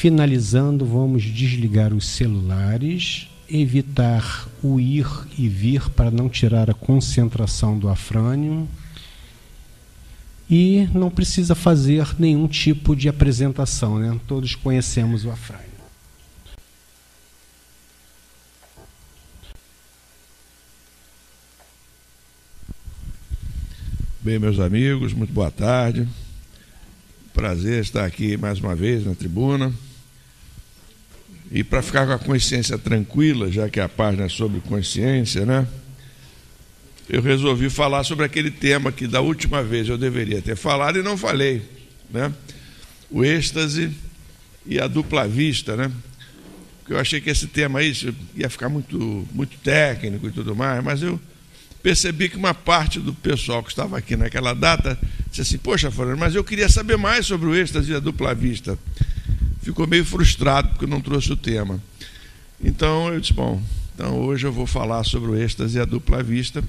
Finalizando, vamos desligar os celulares, evitar o ir e vir para não tirar a concentração do afrânio. E não precisa fazer nenhum tipo de apresentação, né? Todos conhecemos o afrânio. Bem, meus amigos, muito boa tarde. Prazer estar aqui mais uma vez na tribuna. E para ficar com a consciência tranquila, já que a página é sobre consciência, né? Eu resolvi falar sobre aquele tema que da última vez eu deveria ter falado e não falei, né? O êxtase e a dupla vista, né? Porque eu achei que esse tema aí ia ficar muito, muito técnico e tudo mais, mas eu percebi que uma parte do pessoal que estava aqui naquela data disse assim: Poxa, Fernando, mas eu queria saber mais sobre o êxtase e a dupla vista. Ficou meio frustrado porque não trouxe o tema. Então eu disse: Bom, então hoje eu vou falar sobre o êxtase e a dupla vista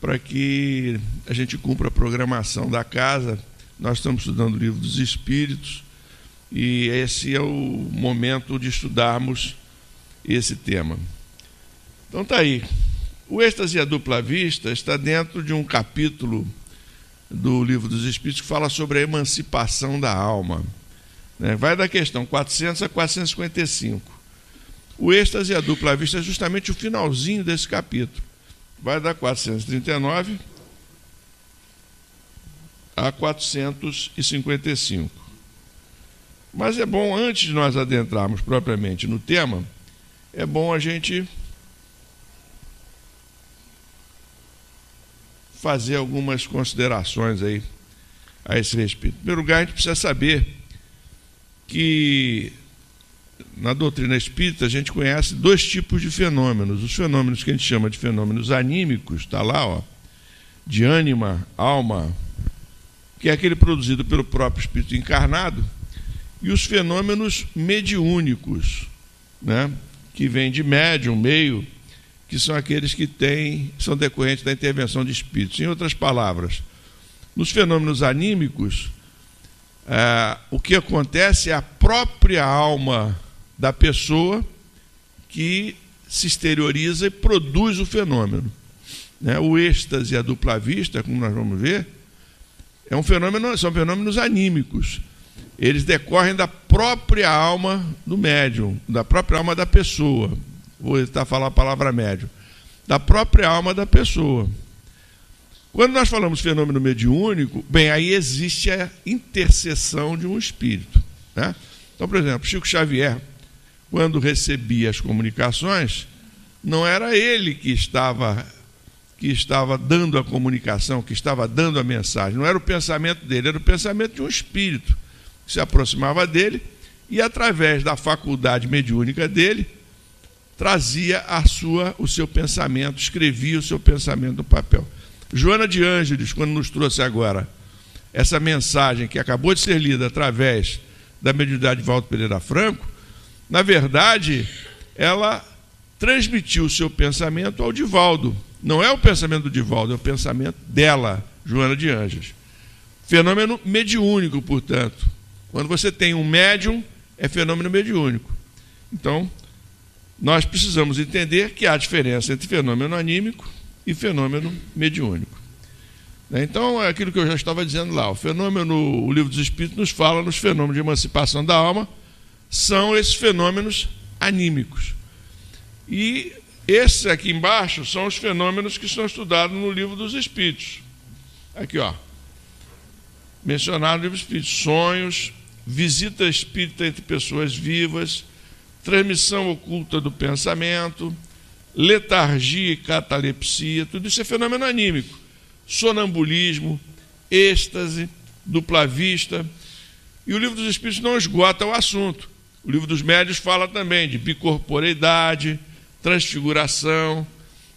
para que a gente cumpra a programação da casa. Nós estamos estudando o livro dos Espíritos e esse é o momento de estudarmos esse tema. Então tá aí. O êxtase e a dupla vista está dentro de um capítulo do Livro dos Espíritos que fala sobre a emancipação da alma. Né? Vai da questão 400 a 455. O êxtase e a dupla vista é justamente o finalzinho desse capítulo. Vai da 439 a 455. Mas é bom, antes de nós adentrarmos propriamente no tema, é bom a gente fazer algumas considerações aí a esse respeito. Em primeiro lugar, a gente precisa saber que na doutrina espírita a gente conhece dois tipos de fenômenos. Os fenômenos que a gente chama de fenômenos anímicos, está lá, ó, de ânima, alma, que é aquele produzido pelo próprio espírito encarnado, e os fenômenos mediúnicos, né, que vem de médium, meio, que são aqueles que têm, são decorrentes da intervenção de espíritos. Em outras palavras, nos fenômenos anímicos, é, o que acontece é a própria alma da pessoa que se exterioriza e produz o fenômeno. Né? O êxtase e a dupla vista, como nós vamos ver, é um fenômeno, são fenômenos anímicos. Eles decorrem da própria alma do médium, da própria alma da pessoa vou evitar falar a palavra médio, da própria alma da pessoa. Quando nós falamos fenômeno mediúnico, bem, aí existe a intercessão de um espírito. Né? Então, por exemplo, Chico Xavier, quando recebia as comunicações, não era ele que estava que estava dando a comunicação, que estava dando a mensagem, não era o pensamento dele, era o pensamento de um espírito que se aproximava dele e através da faculdade mediúnica dele, trazia a sua, o seu pensamento, escrevia o seu pensamento no papel. Joana de Ângeles, quando nos trouxe agora essa mensagem que acabou de ser lida através da mediunidade de Walter Pereira Franco, na verdade, ela transmitiu o seu pensamento ao Divaldo. Não é o pensamento do Divaldo, é o pensamento dela, Joana de Ângeles. Fenômeno mediúnico, portanto. Quando você tem um médium, é fenômeno mediúnico. Então, nós precisamos entender que há diferença entre fenômeno anímico e fenômeno mediúnico. Né? Então, é aquilo que eu já estava dizendo lá, o fenômeno, o livro dos Espíritos nos fala nos fenômenos de emancipação da alma, são esses fenômenos anímicos. E esses aqui embaixo são os fenômenos que são estudados no livro dos Espíritos. Aqui, ó. Mencionado no livro dos Espíritos: sonhos, visita espírita entre pessoas vivas, transmissão oculta do pensamento, letargia e catalepsia, tudo isso é fenômeno anímico. Sonambulismo, êxtase, dupla vista. E o livro dos Espíritos não esgota o assunto. O livro dos Médios fala também de bicorporeidade, transfiguração.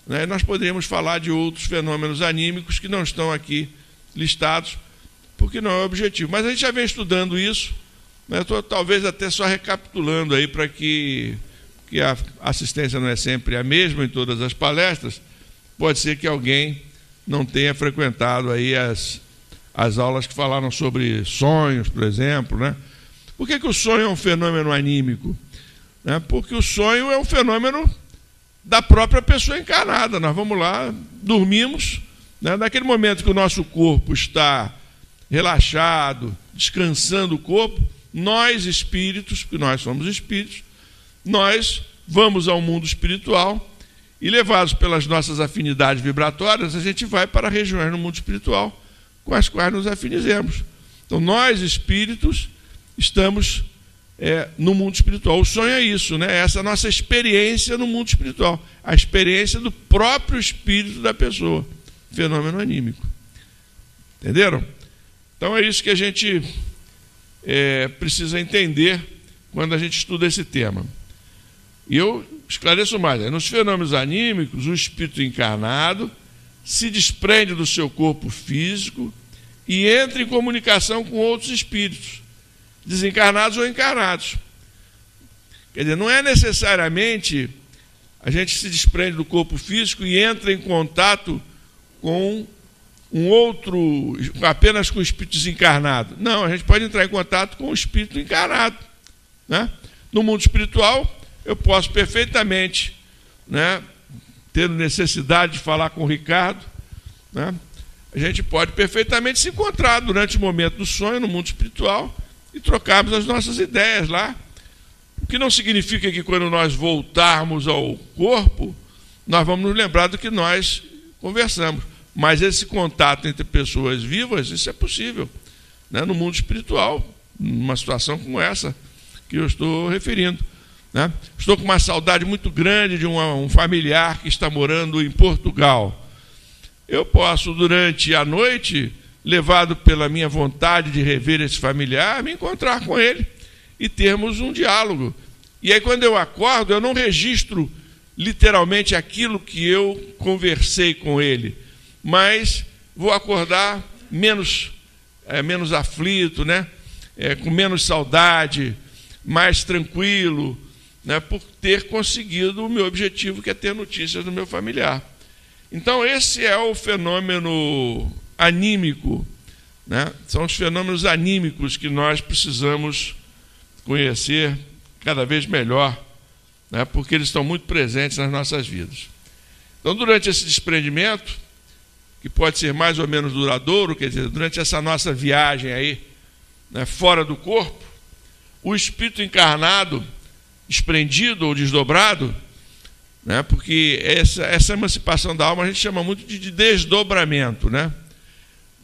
Né? Nós poderíamos falar de outros fenômenos anímicos que não estão aqui listados, porque não é o objetivo. Mas a gente já vem estudando isso Estou talvez até só recapitulando aí para que, que a assistência não é sempre a mesma em todas as palestras. Pode ser que alguém não tenha frequentado aí as, as aulas que falaram sobre sonhos, por exemplo, né? Por que, que o sonho é um fenômeno anímico? Né? Porque o sonho é um fenômeno da própria pessoa encarnada. Nós vamos lá, dormimos, né? naquele momento que o nosso corpo está relaxado, descansando o corpo, nós espíritos, porque nós somos espíritos, nós vamos ao mundo espiritual e levados pelas nossas afinidades vibratórias, a gente vai para regiões no mundo espiritual com as quais nos afinizemos. Então, nós espíritos estamos é, no mundo espiritual. O sonho é isso, né? Essa é nossa experiência no mundo espiritual, a experiência do próprio espírito da pessoa, fenômeno anímico. Entenderam? Então é isso que a gente é, precisa entender quando a gente estuda esse tema. E eu esclareço mais: né? nos fenômenos anímicos, o espírito encarnado se desprende do seu corpo físico e entra em comunicação com outros espíritos desencarnados ou encarnados. Quer dizer, não é necessariamente a gente se desprende do corpo físico e entra em contato com um outro, apenas com o espírito desencarnado. Não, a gente pode entrar em contato com o espírito encarnado. Né? No mundo espiritual, eu posso perfeitamente, né, tendo necessidade de falar com o Ricardo, né, a gente pode perfeitamente se encontrar durante o momento do sonho no mundo espiritual e trocarmos as nossas ideias lá. O que não significa que quando nós voltarmos ao corpo, nós vamos nos lembrar do que nós conversamos. Mas esse contato entre pessoas vivas, isso é possível. Né? No mundo espiritual, numa situação como essa que eu estou referindo. Né? Estou com uma saudade muito grande de uma, um familiar que está morando em Portugal. Eu posso, durante a noite, levado pela minha vontade de rever esse familiar, me encontrar com ele e termos um diálogo. E aí, quando eu acordo, eu não registro literalmente aquilo que eu conversei com ele, mas vou acordar menos, é, menos aflito, né? É, com menos saudade, mais tranquilo, né? por ter conseguido o meu objetivo, que é ter notícias do meu familiar. Então, esse é o fenômeno anímico. Né? São os fenômenos anímicos que nós precisamos conhecer cada vez melhor, né? porque eles estão muito presentes nas nossas vidas. Então, durante esse desprendimento, que pode ser mais ou menos duradouro, quer dizer, durante essa nossa viagem aí, né, fora do corpo, o espírito encarnado, desprendido ou desdobrado, né, porque essa, essa emancipação da alma a gente chama muito de, de desdobramento, né?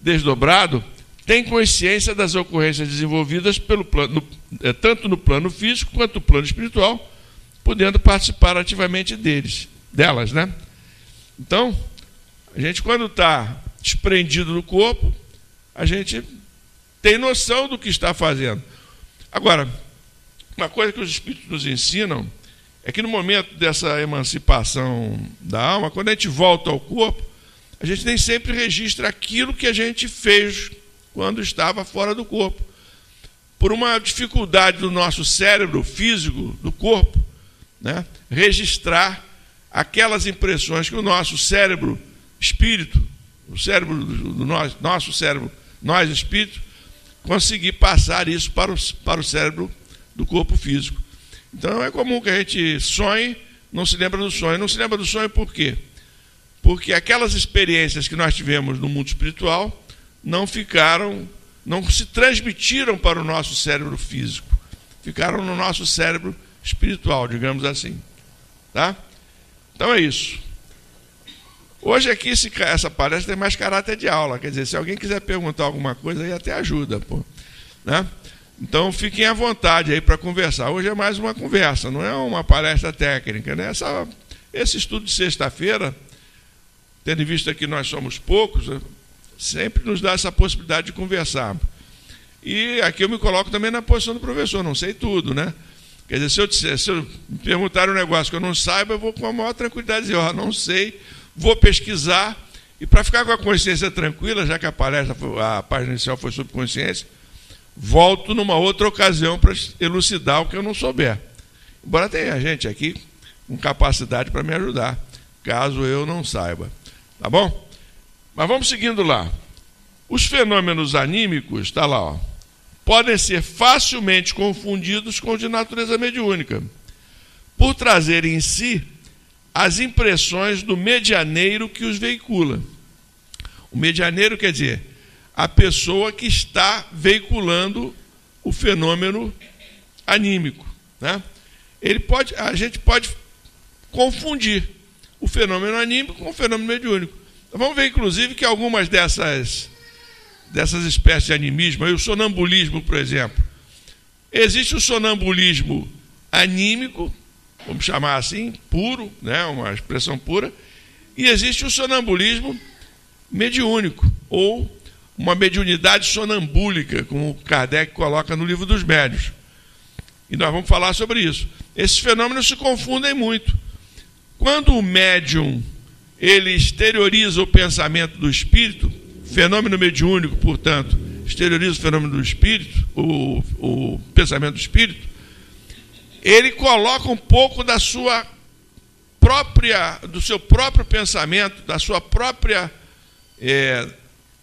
desdobrado tem consciência das ocorrências desenvolvidas pelo plano, é, tanto no plano físico quanto no plano espiritual, podendo participar ativamente deles, delas, né? Então, a gente quando está desprendido do corpo, a gente tem noção do que está fazendo. Agora, uma coisa que os espíritos nos ensinam é que no momento dessa emancipação da alma, quando a gente volta ao corpo, a gente nem sempre registra aquilo que a gente fez quando estava fora do corpo. Por uma dificuldade do nosso cérebro físico, do corpo, né? registrar aquelas impressões que o nosso cérebro espírito, o cérebro do nosso, nosso cérebro, nós espírito, conseguir passar isso para o, para o cérebro do corpo físico. Então é comum que a gente sonhe, não se lembra do sonho. Não se lembra do sonho por quê? porque aquelas experiências que nós tivemos no mundo espiritual não ficaram, não se transmitiram para o nosso cérebro físico, ficaram no nosso cérebro espiritual, digamos assim. Tá? Então é isso. Hoje aqui esse, essa palestra tem mais caráter de aula, quer dizer, se alguém quiser perguntar alguma coisa, aí até ajuda, pô. Né? Então fiquem à vontade aí para conversar. Hoje é mais uma conversa, não é uma palestra técnica. Né? Essa, esse estudo de sexta-feira tendo em vista que nós somos poucos, né, sempre nos dá essa possibilidade de conversar. E aqui eu me coloco também na posição do professor, não sei tudo, né? Quer dizer, se eu, disser, se eu me perguntar um negócio que eu não saiba, eu vou com a maior tranquilidade dizer, ó, oh, não sei, vou pesquisar, e para ficar com a consciência tranquila, já que a palestra, a página inicial foi sobre consciência, volto numa outra ocasião para elucidar o que eu não souber. Embora tenha gente aqui com capacidade para me ajudar, caso eu não saiba. Tá bom? Mas vamos seguindo lá. Os fenômenos anímicos, está lá, ó. podem ser facilmente confundidos com os de natureza mediúnica, por trazerem em si as impressões do medianeiro que os veicula. O medianeiro quer dizer a pessoa que está veiculando o fenômeno anímico. Né? Ele pode, a gente pode confundir o fenômeno anímico com o fenômeno mediúnico. Então, vamos ver, inclusive, que algumas dessas, dessas espécies de animismo, o sonambulismo, por exemplo, existe o sonambulismo anímico, vamos chamar assim, puro, né, uma expressão pura, e existe o sonambulismo mediúnico, ou uma mediunidade sonambúlica, como Kardec coloca no livro dos médios. E nós vamos falar sobre isso. Esses fenômenos se confundem muito. Quando o médium ele exterioriza o pensamento do espírito, fenômeno mediúnico, portanto, exterioriza o fenômeno do espírito, o, o pensamento do espírito, ele coloca um pouco da sua própria, do seu próprio pensamento, da sua própria, é,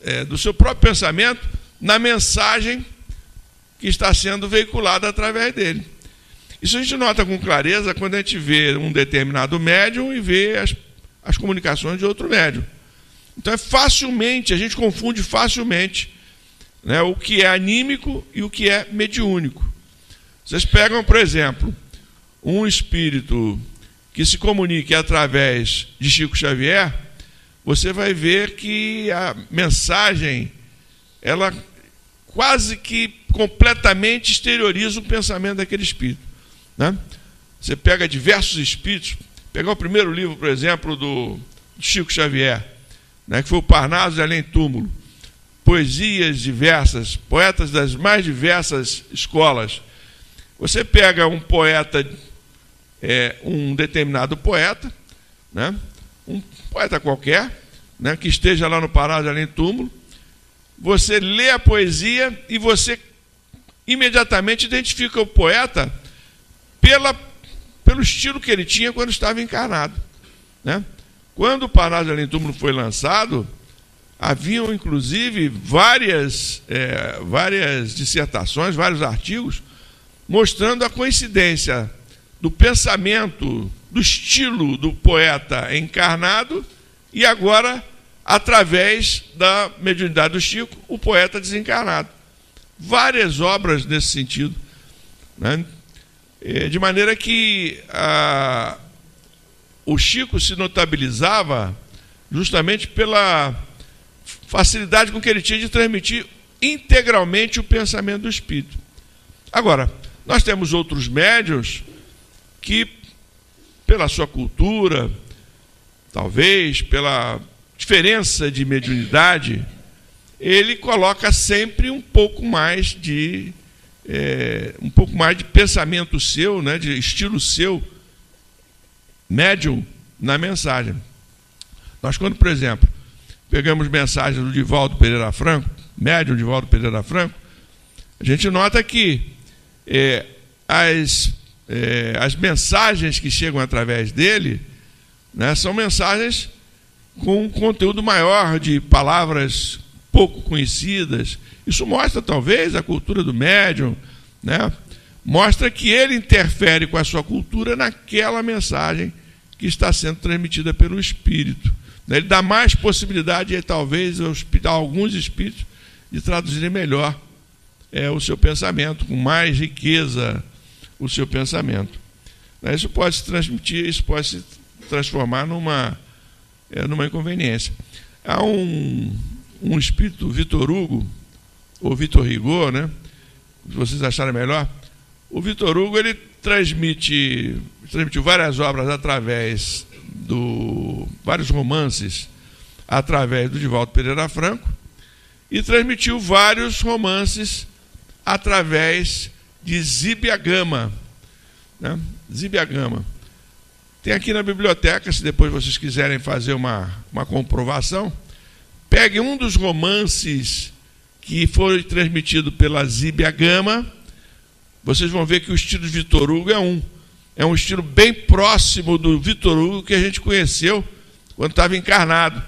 é, do seu próprio pensamento na mensagem que está sendo veiculada através dele. Isso a gente nota com clareza quando a gente vê um determinado médium e vê as, as comunicações de outro médium. Então é facilmente, a gente confunde facilmente né, o que é anímico e o que é mediúnico. Vocês pegam, por exemplo, um espírito que se comunique através de Chico Xavier, você vai ver que a mensagem ela quase que completamente exterioriza o pensamento daquele espírito. Né? Você pega diversos espíritos, pegar o primeiro livro, por exemplo, do Chico Xavier, né, que foi o Parnaso de Além Túmulo, poesias diversas, poetas das mais diversas escolas. Você pega um poeta, é, um determinado poeta, né, um poeta qualquer, né, que esteja lá no Parnaso de Além Túmulo, você lê a poesia e você imediatamente identifica o poeta pela, pelo estilo que ele tinha quando estava encarnado. Né? Quando o Parnaso Além Túmulo foi lançado, haviam inclusive várias, é, várias dissertações, vários artigos, mostrando a coincidência do pensamento, do estilo do poeta encarnado e agora, através da mediunidade do Chico, o poeta desencarnado. Várias obras nesse sentido. Né? É, de maneira que a, o Chico se notabilizava justamente pela facilidade com que ele tinha de transmitir integralmente o pensamento do Espírito. Agora, nós temos outros médios que, pela sua cultura, talvez pela diferença de mediunidade, ele coloca sempre um pouco mais de é, um pouco mais de pensamento seu, né, de estilo seu, médium, na mensagem. Nós, quando, por exemplo, pegamos mensagens do Divaldo Pereira Franco, médium Divaldo Pereira Franco, a gente nota que é, as, é, as mensagens que chegam através dele né, são mensagens com um conteúdo maior de palavras pouco conhecidas. Isso mostra, talvez, a cultura do médium, né? mostra que ele interfere com a sua cultura naquela mensagem que está sendo transmitida pelo Espírito. Né? Ele dá mais possibilidade, talvez, a alguns espíritos de traduzirem melhor é, o seu pensamento, com mais riqueza o seu pensamento. Né? Isso pode se transmitir, isso pode se transformar numa, é, numa inconveniência. Há um, um espírito Vitor Hugo, ou Vitor Rigor, né? Se vocês acharem melhor. O Vitor Hugo ele transmite, transmitiu várias obras através do vários romances através do Divaldo Pereira Franco e transmitiu vários romances através de Zíbia Gama. Né? Zíbia Gama. Tem aqui na biblioteca, se depois vocês quiserem fazer uma, uma comprovação, Pegue um dos romances que foi transmitido pela Zíbia Gama, vocês vão ver que o estilo de Vitor Hugo é um. É um estilo bem próximo do Vitor Hugo que a gente conheceu quando estava encarnado.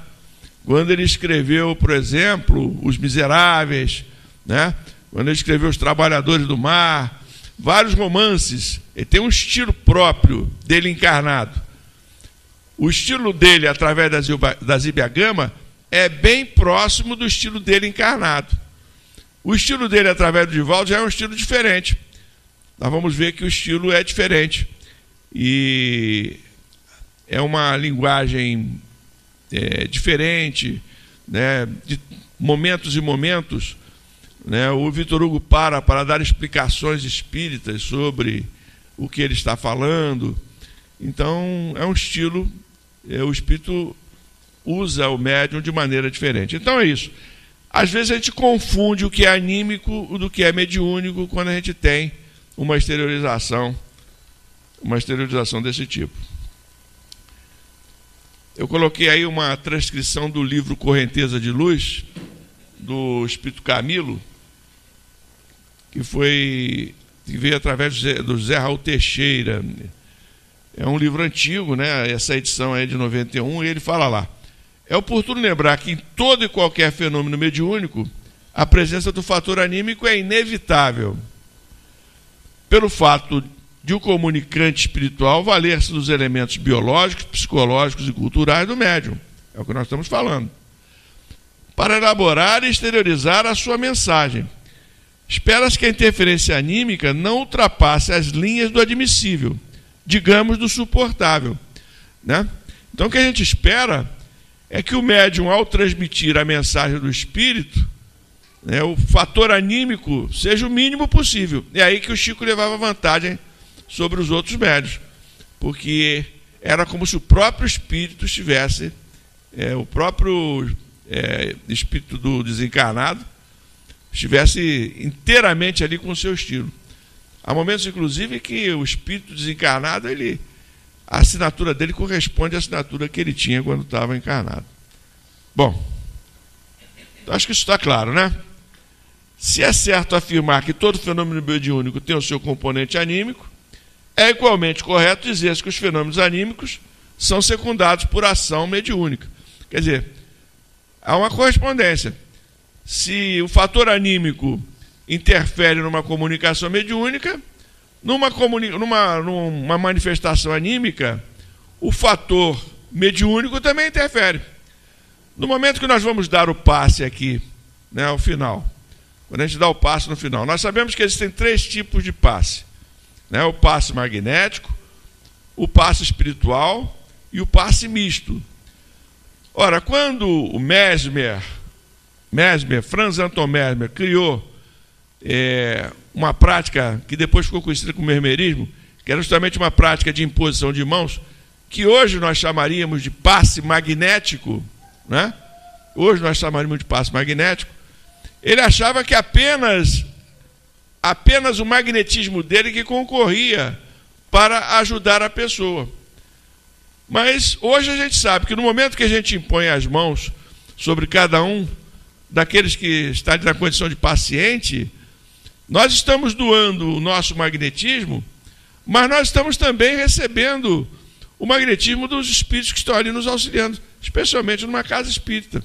Quando ele escreveu, por exemplo, Os Miseráveis, né? Quando ele escreveu Os Trabalhadores do Mar, vários romances. Ele tem um estilo próprio dele encarnado. O estilo dele, através da Zíbia Gama, é bem próximo do estilo dele encarnado. O estilo dele, através do Divaldo, já é um estilo diferente. Nós vamos ver que o estilo é diferente. E é uma linguagem é, diferente, né, de momentos e momentos. Né, o Vitor Hugo para para dar explicações espíritas sobre o que ele está falando. Então, é um estilo, é, o espírito usa o médium de maneira diferente. Então, é isso. Às vezes a gente confunde o que é anímico do que é mediúnico quando a gente tem uma exteriorização, uma exteriorização desse tipo. Eu coloquei aí uma transcrição do livro Correnteza de Luz, do Espírito Camilo, que foi que veio através do Zé, do Zé Raul Teixeira. É um livro antigo, né? Essa edição é de 91, e ele fala lá: É oportuno lembrar que em todo e qualquer fenômeno mediúnico, a presença do fator anímico é inevitável. Pelo fato de o comunicante espiritual valer-se dos elementos biológicos, psicológicos e culturais do médium. É o que nós estamos falando. Para elaborar e exteriorizar a sua mensagem. Espera-se que a interferência anímica não ultrapasse as linhas do admissível, digamos do suportável. Né? Então o que a gente espera é que o médium, ao transmitir a mensagem do espírito, né, o fator anímico seja o mínimo possível. É aí que o Chico levava vantagem sobre os outros médios, porque era como se o próprio espírito estivesse, é, o próprio é, espírito do desencarnado estivesse inteiramente ali com o seu estilo. Há momentos, inclusive, que o espírito desencarnado, ele, a assinatura dele corresponde à assinatura que ele tinha quando estava encarnado. Bom, então acho que isso está claro, né? Se é certo afirmar que todo fenômeno mediúnico tem o seu componente anímico, é igualmente correto dizer que os fenômenos anímicos são secundados por ação mediúnica. Quer dizer, há uma correspondência. Se o fator anímico interfere numa comunicação mediúnica, numa, comuni numa, numa manifestação anímica, o fator mediúnico também interfere. No momento que nós vamos dar o passe aqui, né, ao final, quando a gente dá o passe no final, nós sabemos que existem três tipos de passe né? o passe magnético, o passe espiritual e o passe misto. Ora, quando o Mesmer, Mesmer, Franz Anton Mesmer, criou é, uma prática que depois ficou conhecida como mermerismo, que era justamente uma prática de imposição de mãos, que hoje nós chamaríamos de passe magnético, né? hoje nós chamaríamos de passe magnético, ele achava que apenas apenas o magnetismo dele que concorria para ajudar a pessoa. Mas hoje a gente sabe que no momento que a gente impõe as mãos sobre cada um daqueles que está na condição de paciente, nós estamos doando o nosso magnetismo, mas nós estamos também recebendo o magnetismo dos espíritos que estão ali nos auxiliando, especialmente numa casa espírita.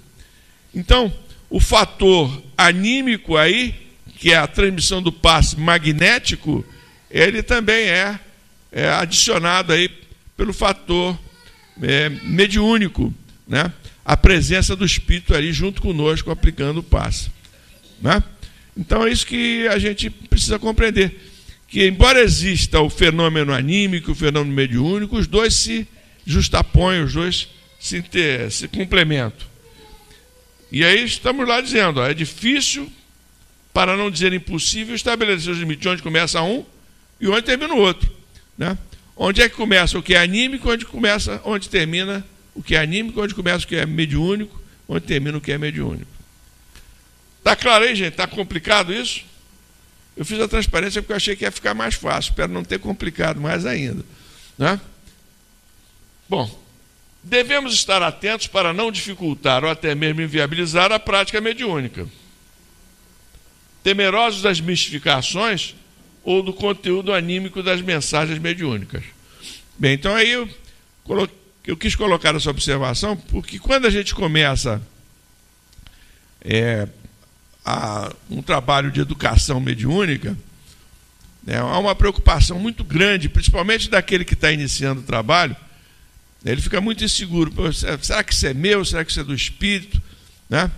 Então, o fator anímico aí que é a transmissão do passe magnético, ele também é, é adicionado aí pelo fator é, mediúnico, né? A presença do Espírito ali junto conosco aplicando o passe. Né? Então é isso que a gente precisa compreender. Que embora exista o fenômeno anímico, o fenômeno mediúnico, os dois se justapõem, os dois se, ter, se complementam. E aí estamos lá dizendo, ó, é difícil para não dizer impossível, estabelecer os limites onde começa um e onde termina o outro. Né? Onde é que começa o que é anímico, onde começa, onde termina o que é anímico, onde começa o que é mediúnico, onde termina o que é mediúnico. Está claro aí, gente? Está complicado isso? Eu fiz a transparência porque eu achei que ia ficar mais fácil, espero não ter complicado mais ainda. Né? Bom, devemos estar atentos para não dificultar ou até mesmo inviabilizar a prática mediúnica temerosos das mistificações ou do conteúdo anímico das mensagens mediúnicas. Bem, então aí eu, eu quis colocar essa observação, porque quando a gente começa é, a um trabalho de educação mediúnica, né, há uma preocupação muito grande, principalmente daquele que está iniciando o trabalho. Ele fica muito inseguro. Será que isso é meu? Será que isso é do espírito? Né?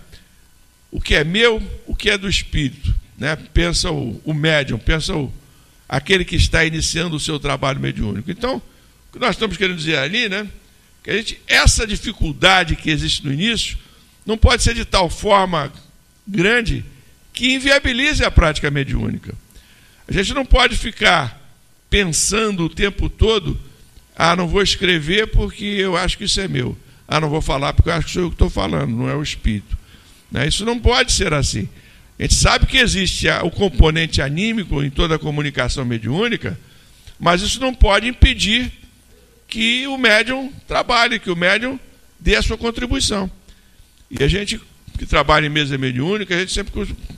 O que é meu, o que é do espírito? Né? Pensa o, o médium, pensa o, aquele que está iniciando o seu trabalho mediúnico. Então, o que nós estamos querendo dizer ali, né? Que a gente, essa dificuldade que existe no início não pode ser de tal forma grande que inviabilize a prática mediúnica. A gente não pode ficar pensando o tempo todo, ah, não vou escrever porque eu acho que isso é meu. Ah, não vou falar porque eu acho que sou eu que estou falando, não é o Espírito. Né? Isso não pode ser assim. A gente sabe que existe o componente anímico em toda a comunicação mediúnica, mas isso não pode impedir que o médium trabalhe, que o médium dê a sua contribuição. E a gente que trabalha em mesa mediúnica, a gente sempre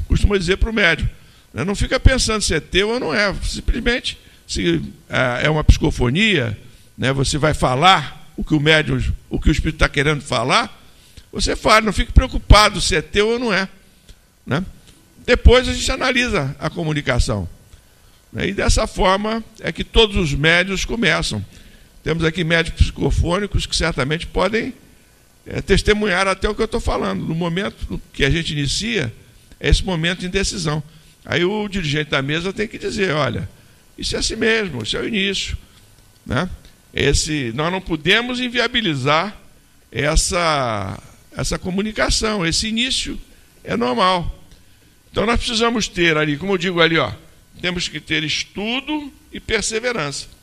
costuma dizer para o médium, né, não fica pensando se é teu ou não é, simplesmente se é, é uma psicofonia, né, você vai falar o que o médium, o que o espírito está querendo falar, você fala, não fique preocupado se é teu ou não é. Né? Depois a gente analisa a comunicação. Né? E dessa forma é que todos os médios começam. Temos aqui médios psicofônicos que certamente podem é, testemunhar até o que eu estou falando. No momento que a gente inicia, é esse momento de indecisão. Aí o dirigente da mesa tem que dizer, olha, isso é assim mesmo, isso é o início. Né? Esse, nós não podemos inviabilizar essa, essa comunicação, esse início é normal. Então nós precisamos ter ali, como eu digo ali, ó, temos que ter estudo e perseverança.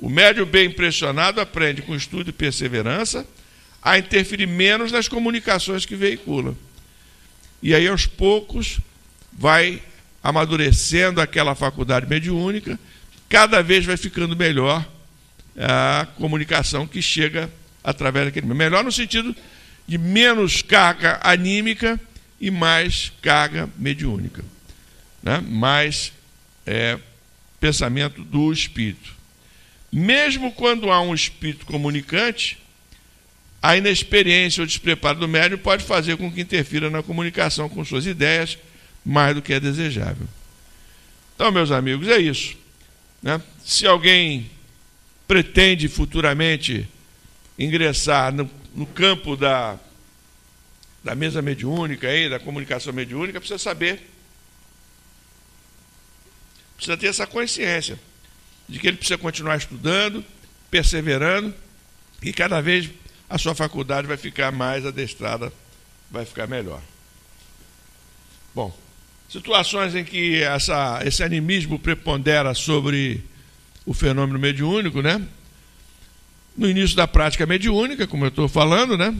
O médio bem impressionado aprende com estudo e perseverança a interferir menos nas comunicações que veicula. E aí, aos poucos, vai amadurecendo aquela faculdade mediúnica, cada vez vai ficando melhor a comunicação que chega através daquele. Melhor no sentido de menos carga anímica e mais carga mediúnica, né? mais é, pensamento do espírito. Mesmo quando há um espírito comunicante, a inexperiência ou despreparo do médium pode fazer com que interfira na comunicação com suas ideias mais do que é desejável. Então, meus amigos, é isso. Né? Se alguém pretende futuramente ingressar no, no campo da da mesa mediúnica aí, da comunicação mediúnica, precisa saber, precisa ter essa consciência de que ele precisa continuar estudando, perseverando, e cada vez a sua faculdade vai ficar mais adestrada, vai ficar melhor. Bom, situações em que essa, esse animismo prepondera sobre o fenômeno mediúnico, né? No início da prática mediúnica, como eu estou falando, né?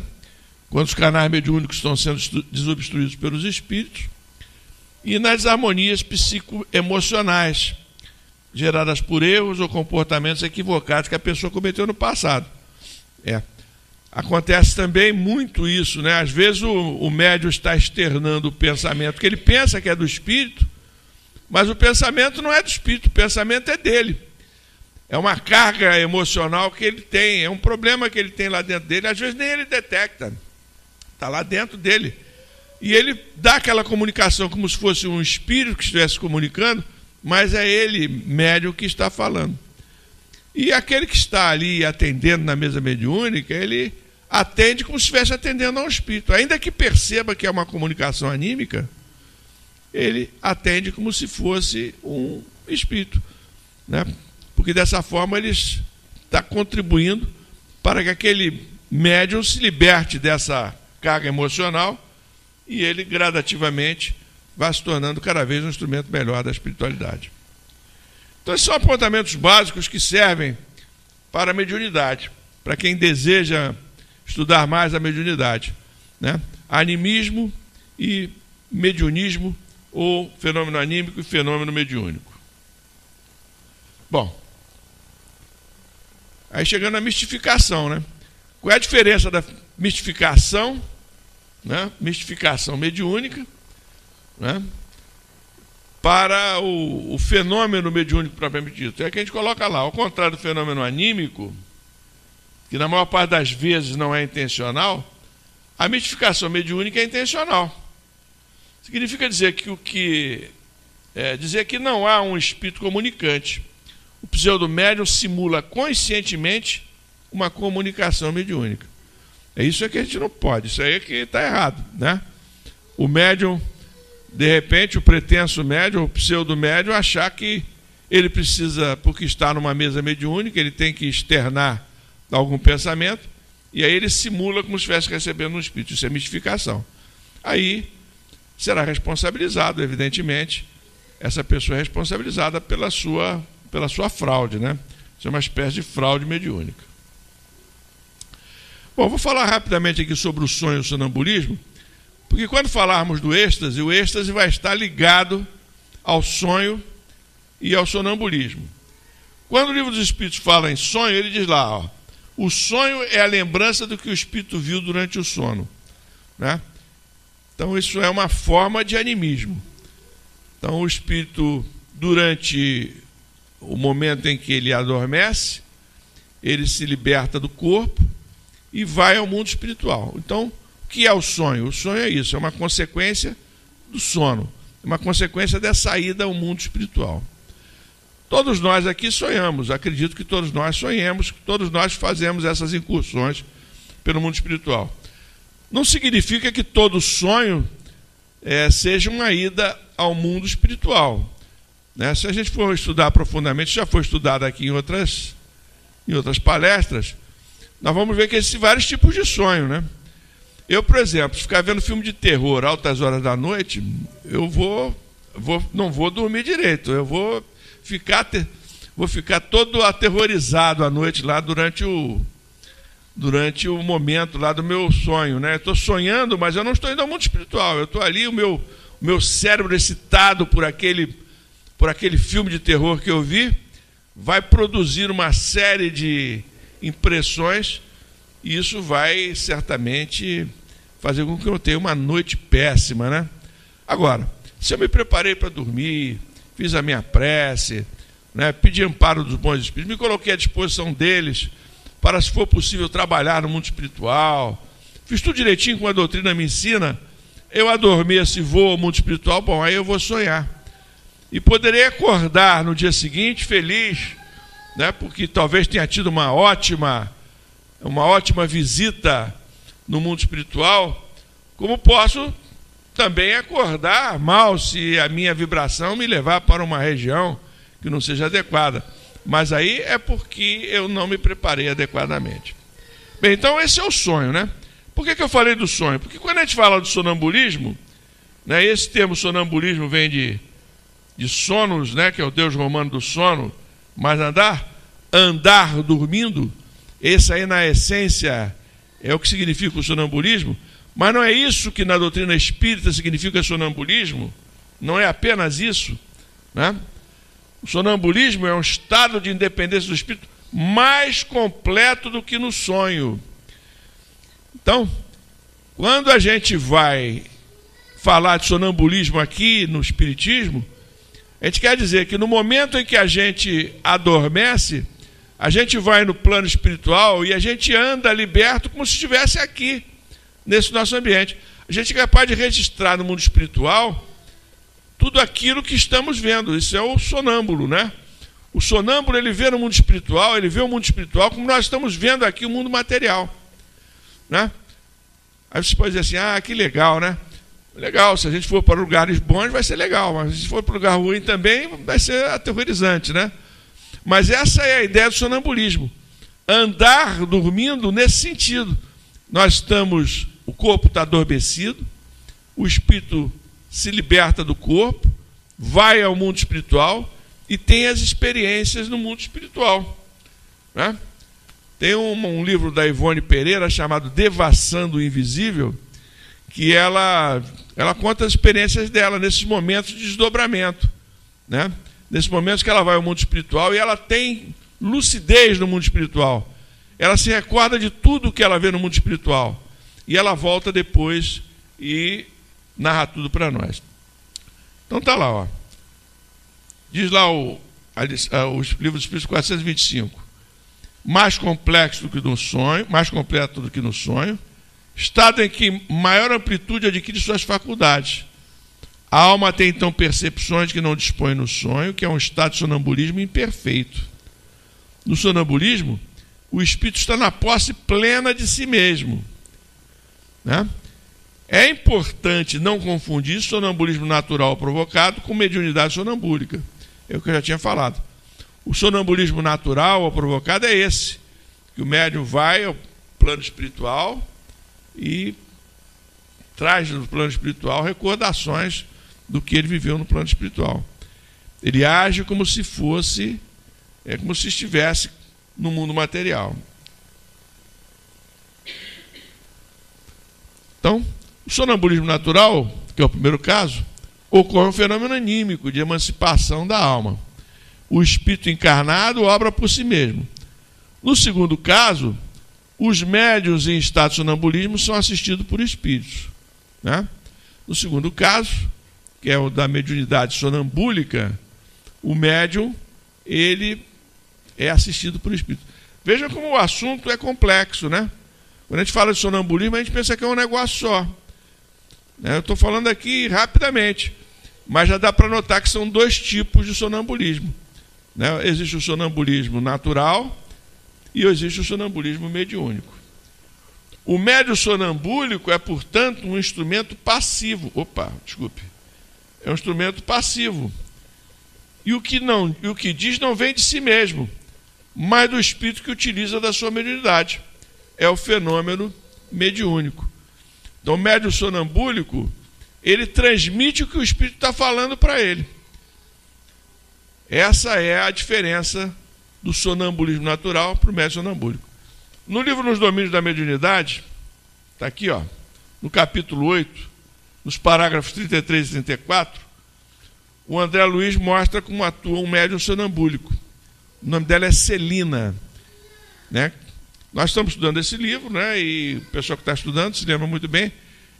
quando os canais mediúnicos estão sendo desobstruídos pelos espíritos, e nas harmonias psicoemocionais, geradas por erros ou comportamentos equivocados que a pessoa cometeu no passado. É. Acontece também muito isso, né? Às vezes o, o médium está externando o pensamento que ele pensa que é do espírito, mas o pensamento não é do espírito, o pensamento é dele. É uma carga emocional que ele tem, é um problema que ele tem lá dentro dele, às vezes nem ele detecta. Está lá dentro dele. E ele dá aquela comunicação como se fosse um espírito que estivesse comunicando, mas é ele, médium, que está falando. E aquele que está ali atendendo na mesa mediúnica, ele atende como se estivesse atendendo a um espírito. Ainda que perceba que é uma comunicação anímica, ele atende como se fosse um espírito. Né? Porque dessa forma ele está contribuindo para que aquele médium se liberte dessa carga emocional e ele gradativamente vai se tornando cada vez um instrumento melhor da espiritualidade. Então, esses são apontamentos básicos que servem para a mediunidade, para quem deseja estudar mais a mediunidade. Né? Animismo e mediunismo, ou fenômeno anímico e fenômeno mediúnico. Bom, aí chegando à mistificação, né? Qual é a diferença da mistificação né, mistificação mediúnica, né, para o, o, fenômeno mediúnico propriamente dito. É que a gente coloca lá, ao contrário do fenômeno anímico, que na maior parte das vezes não é intencional, a mistificação mediúnica é intencional. Significa dizer que o que é, dizer que não há um espírito comunicante. O pseudo-médium simula conscientemente uma comunicação mediúnica. É isso que a gente não pode, isso aí é que está errado. Né? O médium, de repente, o pretenso médium, o pseudo-médium, achar que ele precisa, porque está numa mesa mediúnica, ele tem que externar algum pensamento, e aí ele simula como se estivesse recebendo um espírito. Isso é mistificação. Aí será responsabilizado, evidentemente, essa pessoa é responsabilizada pela sua, pela sua fraude, né? Isso é uma espécie de fraude mediúnica. Bom, vou falar rapidamente aqui sobre o sonho e o sonambulismo, porque quando falarmos do êxtase, o êxtase vai estar ligado ao sonho e ao sonambulismo. Quando o livro dos Espíritos fala em sonho, ele diz lá: ó, o sonho é a lembrança do que o espírito viu durante o sono. Né? Então, isso é uma forma de animismo. Então, o espírito, durante o momento em que ele adormece, ele se liberta do corpo e vai ao mundo espiritual. Então, que é o sonho? O sonho é isso, é uma consequência do sono, é uma consequência da saída ao mundo espiritual. Todos nós aqui sonhamos, acredito que todos nós sonhamos, que todos nós fazemos essas incursões pelo mundo espiritual. Não significa que todo sonho é, seja uma ida ao mundo espiritual. Né? Se a gente for estudar profundamente, já foi estudado aqui em outras, em outras palestras, nós vamos ver que existem vários tipos de sonho. Né? Eu, por exemplo, se ficar vendo filme de terror altas horas da noite, eu vou, vou não vou dormir direito, eu vou ficar, vou ficar todo aterrorizado à noite lá durante o, durante o momento lá do meu sonho, né? Estou sonhando, mas eu não estou indo ao mundo espiritual. Eu estou ali, o meu, o meu cérebro excitado por aquele, por aquele filme de terror que eu vi, vai produzir uma série de impressões e isso vai certamente fazer com que eu tenha uma noite péssima, né? Agora, se eu me preparei para dormir, fiz a minha prece, né, pedi amparo dos bons espíritos, me coloquei à disposição deles para, se for possível, trabalhar no mundo espiritual. Fiz tudo direitinho como a doutrina me ensina. Eu adormeço e vou ao mundo espiritual, bom, aí eu vou sonhar. E poderei acordar no dia seguinte feliz, né, porque talvez tenha tido uma ótima, uma ótima visita no mundo espiritual, como posso também acordar mal se a minha vibração me levar para uma região que não seja adequada. Mas aí é porque eu não me preparei adequadamente. Bem, então esse é o sonho, né? Por que, que eu falei do sonho? Porque quando a gente fala do sonambulismo, né, esse termo sonambulismo vem de, de sonos, né, que é o deus romano do sono, mas andar, andar dormindo, esse aí na essência é o que significa o sonambulismo, mas não é isso que na doutrina espírita significa sonambulismo, não é apenas isso, né? O sonambulismo é um estado de independência do espírito mais completo do que no sonho. Então, quando a gente vai falar de sonambulismo aqui no Espiritismo, a gente quer dizer que no momento em que a gente adormece, a gente vai no plano espiritual e a gente anda liberto como se estivesse aqui, nesse nosso ambiente. A gente é capaz de registrar no mundo espiritual tudo aquilo que estamos vendo. Isso é o sonâmbulo, né? O sonâmbulo ele vê no mundo espiritual, ele vê o mundo espiritual como nós estamos vendo aqui o mundo material, né? Aí você pode dizer assim: "Ah, que legal, né?" Legal, se a gente for para lugares bons vai ser legal, mas se for para lugar ruim também vai ser aterrorizante, né? Mas essa é a ideia do sonambulismo. Andar dormindo nesse sentido. Nós estamos, o corpo está adormecido, o espírito se liberta do corpo, vai ao mundo espiritual e tem as experiências no mundo espiritual. Né? Tem um, um, livro da Ivone Pereira chamado Devassando o Invisível, que ela, ela conta as experiências dela nesses momentos de desdobramento. Né? Nesses momentos que ela vai ao mundo espiritual e ela tem lucidez no mundo espiritual. Ela se recorda de tudo que ela vê no mundo espiritual. E ela volta depois e narra tudo para nós. Então tá lá, ó. Diz lá o, a, o livro dos Espíritos 425. Mais complexo do que no sonho, mais completo do que no sonho, estado em que maior amplitude adquire suas faculdades. A alma tem então percepções que não dispõe no sonho, que é um estado de sonambulismo imperfeito. No sonambulismo, o espírito está na posse plena de si mesmo. Né? É importante não confundir sonambulismo natural provocado com mediunidade sonambúlica. É o que eu já tinha falado. O sonambulismo natural ou provocado é esse, que o médium vai ao plano espiritual e traz no plano espiritual recordações do que ele viveu no plano espiritual. Ele age como se fosse, é como se estivesse no mundo material. Então, o sonambulismo natural, que é o primeiro caso, ocorre um fenômeno anímico de emancipação da alma. O espírito encarnado obra por si mesmo. No segundo caso, os médios em estado de sonambulismo são assistidos por espíritos. Né? No segundo caso, que é o da mediunidade sonambúlica, o médium ele é assistido por espírito. Veja como o assunto é complexo, né? Quando a gente fala de sonambulismo, a gente pensa que é um negócio só. Né? Eu estou falando aqui rapidamente, mas já dá para notar que são dois tipos de sonambulismo. Né? Existe o sonambulismo natural e existe o sonambulismo mediúnico. O médio sonambúlico é, portanto, um instrumento passivo. Opa, desculpe. É um instrumento passivo. E o que não, e o que diz não vem de si mesmo, mas do espírito que utiliza da sua mediunidade. É o fenômeno mediúnico. Então, o médio sonambúlico, ele transmite o que o espírito está falando para ele. Essa é a diferença do sonambulismo natural para o médio sonambúlico. No livro Nos Domínios da Mediunidade, está aqui, ó, no capítulo 8, nos parágrafos 33 e 34, o André Luiz mostra como atua um médium sonambúlico. O nome dela é Celina. Né? Nós estamos estudando esse livro, né? e o pessoal que está estudando se lembra muito bem.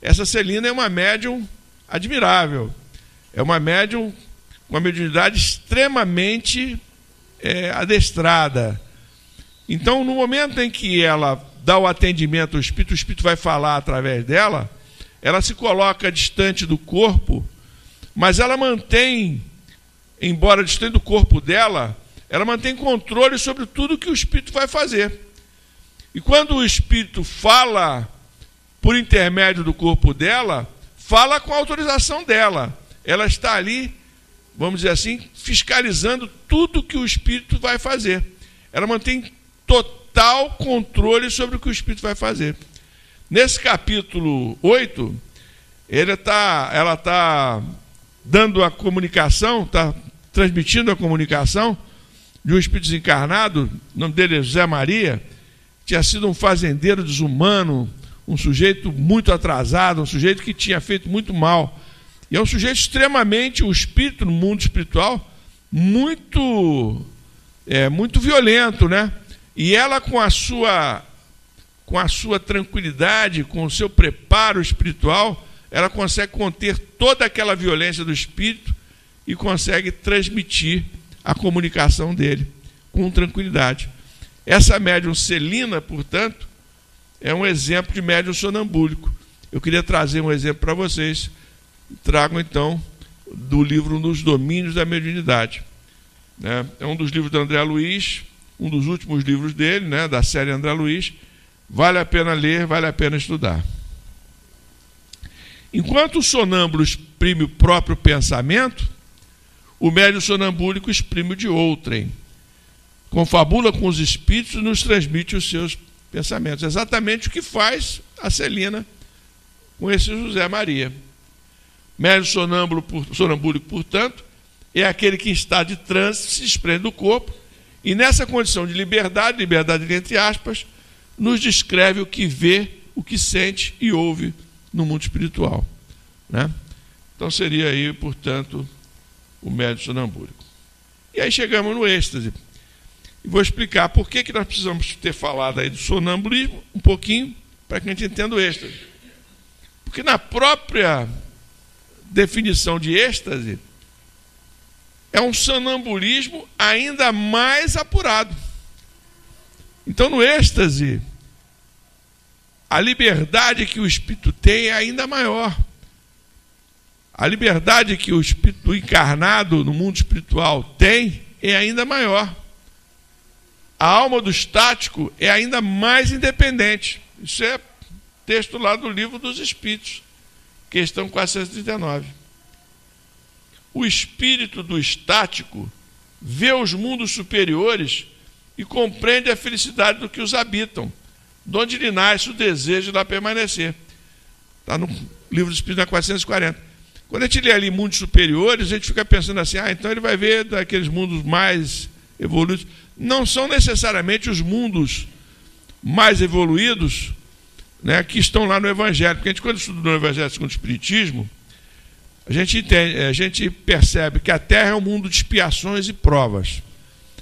Essa Celina é uma médium admirável. É uma médium com uma mediunidade extremamente é, adestrada. Então, no momento em que ela dá o atendimento ao espírito, o espírito vai falar através dela, ela se coloca distante do corpo, mas ela mantém, embora distante do corpo dela, ela mantém controle sobre tudo que o espírito vai fazer. E quando o espírito fala por intermédio do corpo dela, fala com a autorização dela. Ela está ali, vamos dizer assim, fiscalizando tudo que o espírito vai fazer. Ela mantém total controle sobre o que o espírito vai fazer. Nesse capítulo 8, ele tá, ela está dando a comunicação, está transmitindo a comunicação de um espírito desencarnado, o nome dele é José Maria, tinha sido um fazendeiro desumano, um sujeito muito atrasado, um sujeito que tinha feito muito mal. E é um sujeito extremamente, um espírito no mundo espiritual, muito, é, muito violento, né? E ela com a sua com a sua tranquilidade, com o seu preparo espiritual, ela consegue conter toda aquela violência do espírito e consegue transmitir a comunicação dele com tranquilidade. Essa médium celina, portanto, é um exemplo de médium sonambúlico. Eu queria trazer um exemplo para vocês. Trago então do livro Nos Domínios da Mediunidade. Né? É um dos livros do André Luiz, um dos últimos livros dele, né, da série André Luiz Vale a pena ler, vale a pena estudar. Enquanto o sonâmbulo exprime o próprio pensamento, o médio sonambúlico exprime o de outrem. Confabula com os espíritos e nos transmite os seus pensamentos. Exatamente o que faz a Celina com esse José Maria. Médio sonâmbulo, sonambúlico, portanto, é aquele que está de trânsito, se desprende do corpo, e nessa condição de liberdade, liberdade entre aspas, nos descreve o que vê, o que sente e ouve no mundo espiritual. Né? Então seria aí, portanto, o médio sonambúrico. E aí chegamos no êxtase. E vou explicar por que, que nós precisamos ter falado aí do sonambulismo um pouquinho, para que a gente entenda o êxtase. Porque na própria definição de êxtase, é um sonambulismo ainda mais apurado. Então, no êxtase, a liberdade que o espírito tem é ainda maior. a liberdade que o espírito encarnado no mundo espiritual tem é ainda maior. A alma do estático é ainda mais independente. Isso é texto lá do livro dos Espíritos, questão 439. O espírito do estático vê os mundos superiores e compreende a felicidade do que os habitam, de onde lhe nasce o desejo de lá permanecer. Está no livro dos Espíritos, 440. Quando a gente lê ali mundos superiores, a gente fica pensando assim, ah, então ele vai ver daqueles mundos mais evoluídos. Não são necessariamente os mundos mais evoluídos né, que estão lá no Evangelho. Porque a gente, quando estuda no Evangelho segundo o Espiritismo, a gente, entende, a gente percebe que a Terra é um mundo de expiações e provas.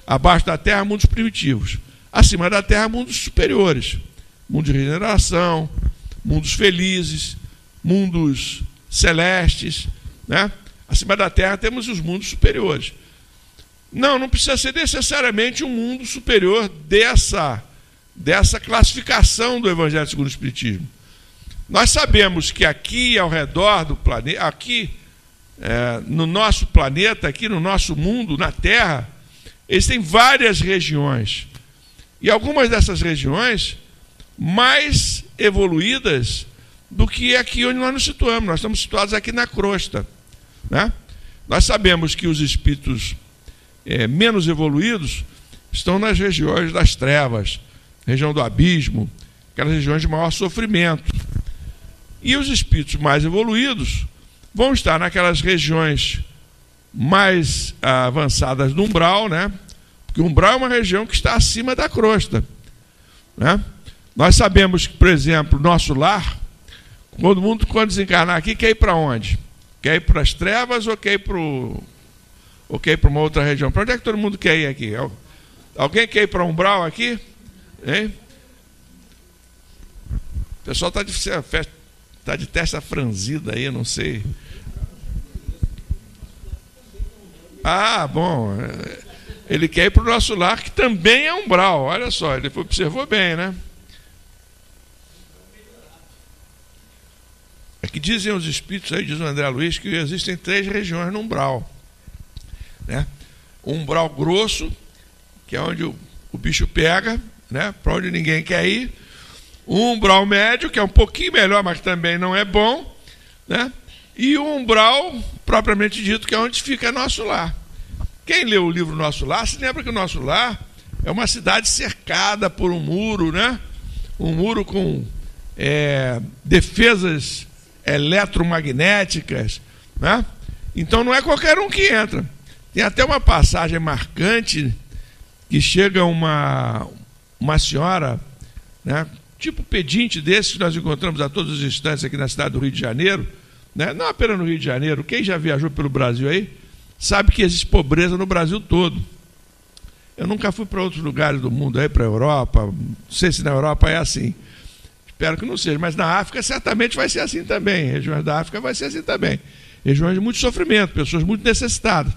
Abaixo da Terra, mundos primitivos. Acima da Terra, mundos superiores. Mundo de regeneração, mundos felizes, mundos celestes, né? Acima da terra temos os mundos superiores. Não, não precisa ser necessariamente um mundo superior dessa, dessa classificação do Evangelho segundo o Espiritismo. Nós sabemos que aqui ao redor do planeta, aqui é, no nosso planeta, aqui no nosso mundo, na Terra, existem várias regiões. E algumas dessas regiões mais evoluídas do que aqui onde nós nos situamos. Nós estamos situados aqui na crosta. Né? Nós sabemos que os espíritos é, menos evoluídos estão nas regiões das trevas, região do abismo, aquelas regiões de maior sofrimento. E os espíritos mais evoluídos vão estar naquelas regiões mais avançadas do umbral, né? Porque o umbral é uma região que está acima da crosta. Né? Nós sabemos que, por exemplo, nosso lar Todo mundo, quando desencarnar aqui, quer ir para onde? Quer ir para as trevas ou quer ir para para uma outra região? Para onde é que todo mundo quer ir aqui? Alguém quer ir para umbral aqui? Hein? O pessoal está de, tá de testa franzida aí, não sei. Ah, bom. Ele quer ir para o nosso lar, que também é umbral. Olha só, ele observou bem, né? É que dizem os espíritos aí, diz o André Luiz, que existem três regiões no umbral. Né? O umbral grosso, que é onde o, o bicho pega, né? para onde ninguém quer ir. O umbral médio, que é um pouquinho melhor, mas também não é bom. Né? E o umbral, propriamente dito, que é onde fica nosso lar. Quem leu o livro Nosso Lar, se lembra que o nosso lar é uma cidade cercada por um muro, né? Um muro com é, defesas eletromagnéticas, né? Então não é qualquer um que entra. Tem até uma passagem marcante que chega uma, uma senhora, né, tipo pedinte desse que nós encontramos a todos os instantes aqui na cidade do Rio de Janeiro, né, não apenas no Rio de Janeiro, quem já viajou pelo Brasil aí, sabe que existe pobreza no Brasil todo. Eu nunca fui para outros lugares do mundo aí, para a Europa, não sei se na Europa é assim. Espero que não seja, mas na África certamente vai ser assim também. Regiões da África vai ser assim também. Regiões de muito sofrimento, pessoas muito necessitadas.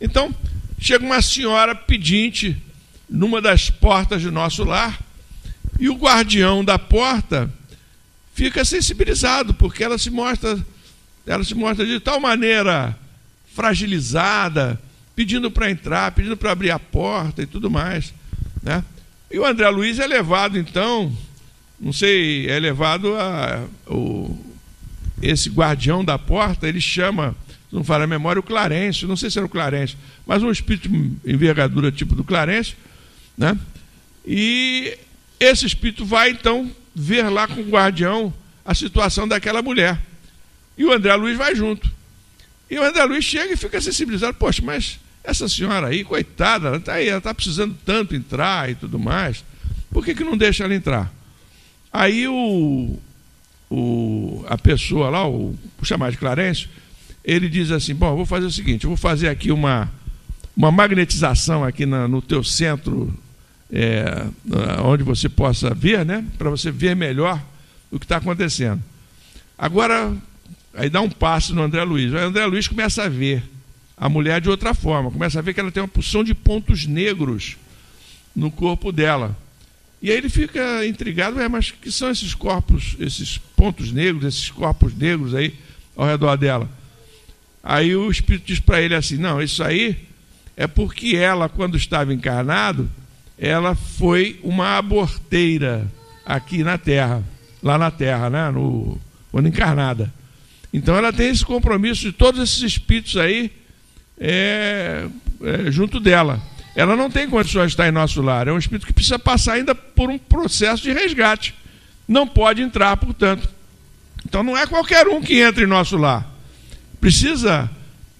Então, chega uma senhora pedinte numa das portas do nosso lar, e o guardião da porta fica sensibilizado, porque ela se mostra, ela se mostra de tal maneira fragilizada, pedindo para entrar, pedindo para abrir a porta e tudo mais. Né? E o André Luiz é levado, então, não sei, é levado a. O, esse guardião da porta, ele chama, não fala a memória, o Clarence, não sei se era o Clarence, mas um espírito envergadura tipo do Clarence, né? E esse espírito vai então ver lá com o guardião a situação daquela mulher. E o André Luiz vai junto. E o André Luiz chega e fica sensibilizado, poxa, mas essa senhora aí, coitada, ela está está precisando tanto entrar e tudo mais. Por que, que não deixa ela entrar? Aí o, o, a pessoa lá, o, vou chamar de Clarence, ele diz assim: Bom, vou fazer o seguinte, eu vou fazer aqui uma, uma magnetização aqui na, no teu centro, é, onde você possa ver, né? Para você ver melhor o que está acontecendo. Agora, aí dá um passo no André Luiz. O André Luiz começa a ver a mulher de outra forma, começa a ver que ela tem uma porção de pontos negros no corpo dela. E aí ele fica intrigado, é, mas que são esses corpos, esses pontos negros, esses corpos negros aí ao redor dela? Aí o Espírito diz para ele assim: não, isso aí é porque ela, quando estava encarnado, ela foi uma aborteira aqui na Terra, lá na Terra, né? No, quando encarnada. Então ela tem esse compromisso de todos esses espíritos aí é, é, junto dela. Ela não tem condições de estar em nosso lar. É um espírito que precisa passar ainda por um processo de resgate. Não pode entrar, portanto. Então não é qualquer um que entra em nosso lar. Precisa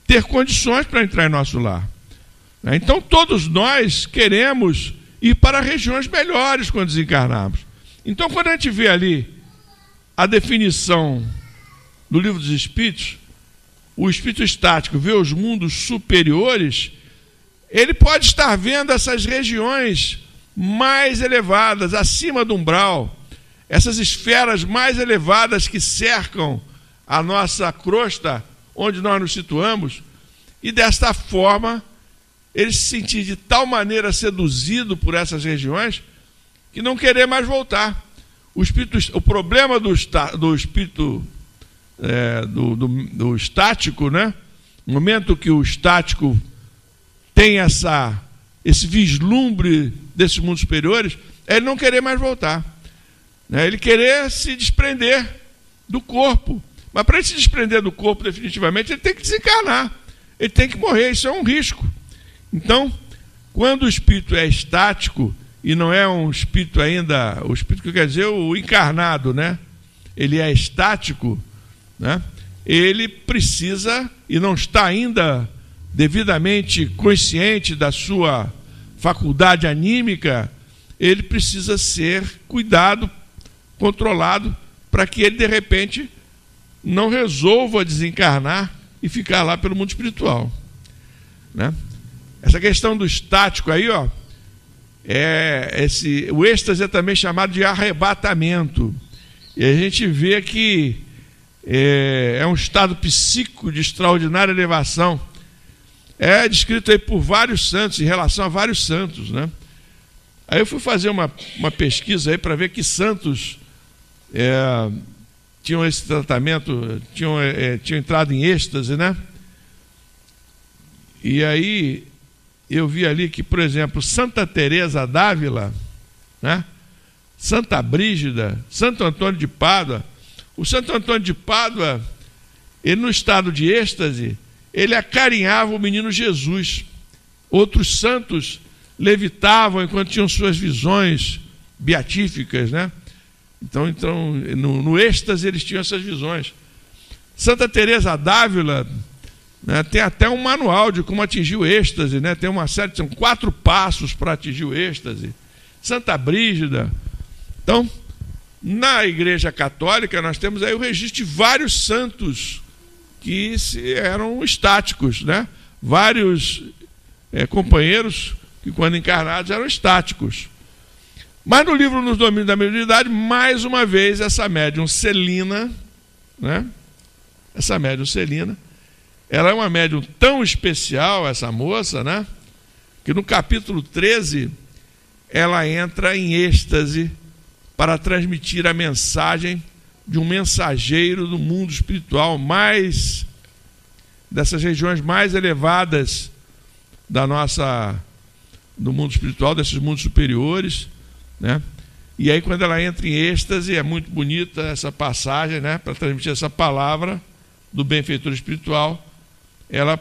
ter condições para entrar em nosso lar. Então todos nós queremos ir para regiões melhores quando desencarnarmos. Então quando a gente vê ali a definição do livro dos Espíritos, o espírito estático vê os mundos superiores, ele pode estar vendo essas regiões mais elevadas, acima do umbral, essas esferas mais elevadas que cercam a nossa crosta, onde nós nos situamos, e desta forma ele se sentir de tal maneira seduzido por essas regiões que não querer mais voltar. O, espírito, o problema do, do espírito é, do, do, do estático, né? No momento que o estático tem essa, esse vislumbre desses mundos superiores, é ele não querer mais voltar. Né? Ele querer se desprender do corpo. Mas para ele se desprender do corpo definitivamente, ele tem que desencarnar. Ele tem que morrer. Isso é um risco. Então, quando o espírito é estático e não é um espírito ainda, o espírito que quer dizer o encarnado, né? Ele é estático, né? Ele precisa e não está ainda devidamente consciente da sua faculdade anímica, ele precisa ser cuidado, controlado, para que ele de repente não resolva desencarnar e ficar lá pelo mundo espiritual, né? Essa questão do estático aí, ó, é esse, o êxtase é também chamado de arrebatamento. E a gente vê que é, é um estado psíquico de extraordinária elevação. É descrito aí por vários santos, em relação a vários santos, né? Aí eu fui fazer uma, uma pesquisa aí para ver que santos é, tinham esse tratamento, tinham, é, tinham entrado em êxtase, né? E aí eu vi ali que, por exemplo, Santa Teresa d'Ávila, né? Santa Brígida, Santo Antônio de Pádua. O Santo Antônio de Pádua, ele no estado de êxtase, ele acarinhava o menino Jesus. Outros santos levitavam enquanto tinham suas visões beatíficas, né? Então, então no, no êxtase eles tinham essas visões. Santa Teresa d'Ávila, né? Tem até um manual de como atingir o êxtase, né? tem uma série, são quatro passos para atingir o êxtase. Santa Brígida. Então, na Igreja Católica, nós temos aí o registro de vários santos que eram estáticos, né? vários é, companheiros que, quando encarnados, eram estáticos. Mas no livro Nos Domínios da Mediunidade, mais uma vez, essa médium Celina, né? essa médium Celina, ela é uma médium tão especial, essa moça, né? Que no capítulo 13 ela entra em êxtase para transmitir a mensagem de um mensageiro do mundo espiritual mais dessas regiões mais elevadas da nossa do mundo espiritual, desses mundos superiores, né? E aí quando ela entra em êxtase, é muito bonita essa passagem, né, para transmitir essa palavra do benfeitor espiritual ela,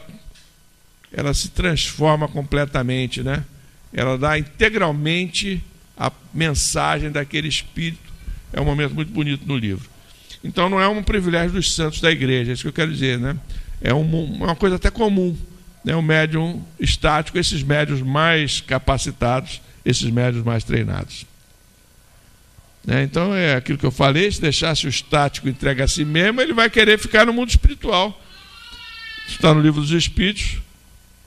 ela se transforma completamente, né? Ela dá integralmente a mensagem daquele espírito. É um momento muito bonito no livro. Então não é um privilégio dos santos da igreja, é isso que eu quero dizer, né? É uma coisa até comum, né? O médium estático, esses médios mais capacitados, esses médios mais treinados. Né? Então é aquilo que eu falei: se deixasse o estático entregue a si mesmo, ele vai querer ficar no mundo espiritual está no livro dos Espíritos,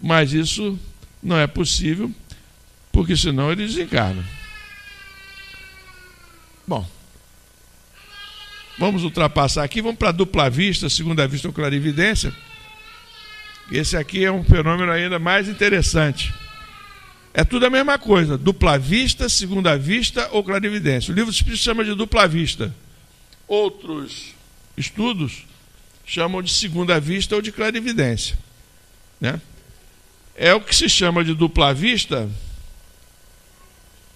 mas isso não é possível, porque senão ele desencarna. Bom, vamos ultrapassar aqui, vamos para a dupla vista, segunda vista ou clarividência. Esse aqui é um fenômeno ainda mais interessante. É tudo a mesma coisa, dupla vista, segunda vista ou clarividência. O livro dos Espíritos chama de dupla vista. Outros estudos chamam de segunda vista ou de clarividência. Né? É o que se chama de dupla vista,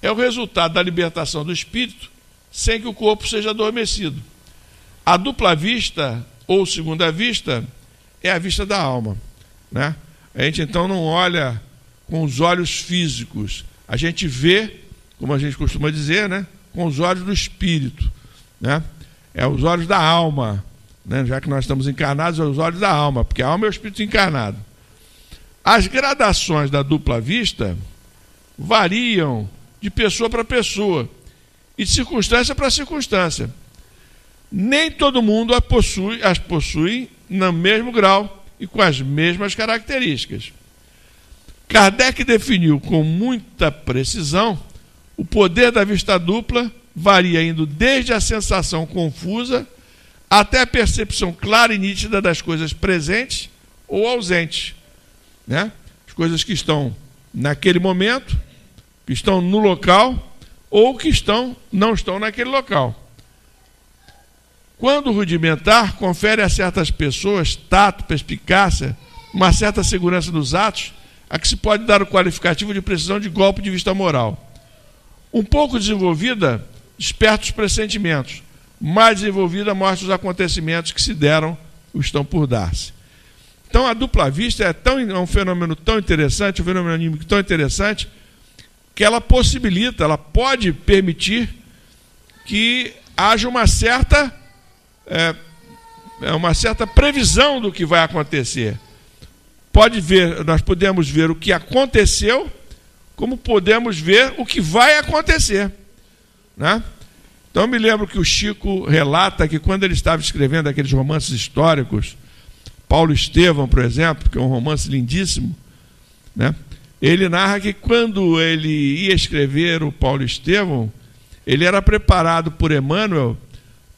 é o resultado da libertação do espírito sem que o corpo seja adormecido. A dupla vista ou segunda vista é a vista da alma. Né? A gente então não olha com os olhos físicos, a gente vê, como a gente costuma dizer, né? com os olhos do espírito. Né? É os olhos da alma. Né? Já que nós estamos encarnados, é os olhos da alma, porque a alma é o espírito encarnado. As gradações da dupla vista variam de pessoa para pessoa e de circunstância para circunstância. Nem todo mundo as possui, as possui no mesmo grau e com as mesmas características. Kardec definiu com muita precisão o poder da vista dupla varia indo desde a sensação confusa até a percepção clara e nítida das coisas presentes ou ausentes. Né? As coisas que estão naquele momento, que estão no local ou que estão, não estão naquele local. Quando rudimentar, confere a certas pessoas tato, perspicácia, uma certa segurança dos atos, a que se pode dar o qualificativo de precisão de golpe de vista moral. Um pouco desenvolvida, desperta os pressentimentos. Mais desenvolvida, mostra os acontecimentos que se deram ou estão por dar-se. Então, a dupla vista é, tão, é um fenômeno tão interessante, um fenômeno anímico tão interessante, que ela possibilita, ela pode permitir que haja uma certa é, é, uma certa previsão do que vai acontecer. Pode ver, nós podemos ver o que aconteceu, como podemos ver o que vai acontecer, né? Então eu me lembro que o Chico relata que quando ele estava escrevendo aqueles romances históricos, Paulo Estevão, por exemplo, que é um romance lindíssimo, né? Ele narra que quando ele ia escrever o Paulo Estevão, ele era preparado por Emmanuel